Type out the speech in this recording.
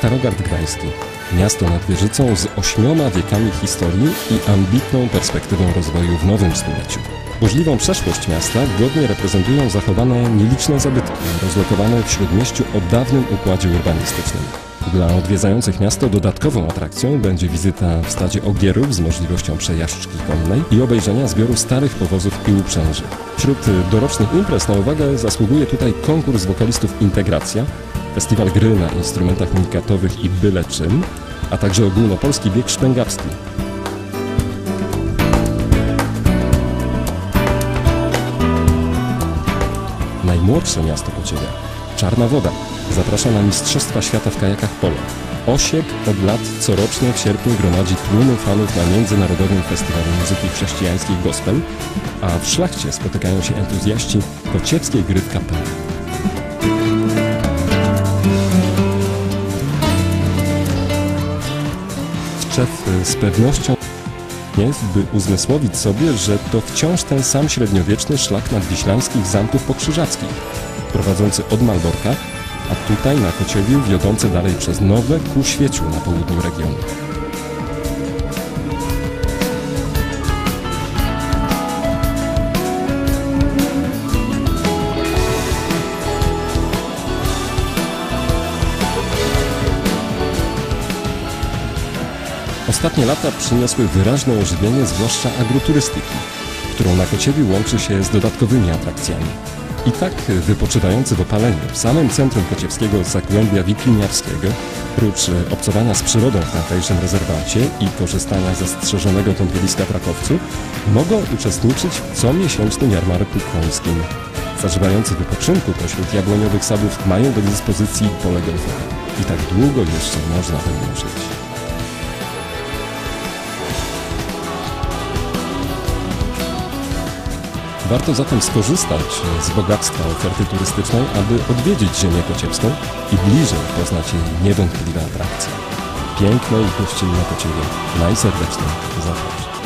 Starogard Gdański. Miasto nad Wieżycą z ośmioma wiekami historii i ambitną perspektywą rozwoju w nowym stuleciu. Burzliwą przeszłość miasta godnie reprezentują zachowane nieliczne zabytki, rozlokowane w śródmieściu o dawnym układzie urbanistycznym. Dla odwiedzających miasto dodatkową atrakcją będzie wizyta w stadzie ogierów z możliwością przejażdżki konnej i obejrzenia zbioru starych powozów i uprzęży. Wśród dorocznych imprez na uwagę zasługuje tutaj konkurs wokalistów Integracja, festiwal gry na instrumentach unikatowych i byle czym, a także ogólnopolski bieg szpęgawski. Najmłodsze miasto Kociewia, Czarna Woda, zaprasza na Mistrzostwa Świata w kajakach polo. Osiek od lat corocznie w sierpniu gromadzi tłumy fanów na Międzynarodowym Festiwalu Muzyki Chrześcijańskiej Gospel, a w szlachcie spotykają się entuzjaści kociewskiej gry kapeli. Z pewnością jest, by uzmysłowić sobie, że to wciąż ten sam średniowieczny szlak nadwiślańskich zamków pokrzyżackich, prowadzący od Malborka, a tutaj na Kociewiu wiodący dalej przez Nowe ku Świeciu na południu regionu. Ostatnie lata przyniosły wyraźne ożywienie zwłaszcza agroturystyki, którą na Kociewiu łączy się z dodatkowymi atrakcjami. I tak wypoczywający w opaleniu w samym centrum kociewskiego Zagłębia Wikliniarskiego, prócz obcowania z przyrodą w tamtejszym rezerwacie i korzystania ze strzeżonego kąpieliska w Rakowcu, mogą uczestniczyć w comiesięcznym jarmarku końskim. Zażywający wypoczynku pośród jabłoniowych sadów mają do dyspozycji pole golfowe. I tak długo jeszcze można pewnie żyć. Warto zatem skorzystać z bogactwa oferty turystycznej, aby odwiedzić ziemię kociewską i bliżej poznać jej niewątpliwe atrakcje. Piękne i gościnne Kociewie najserdeczniej zapraszam.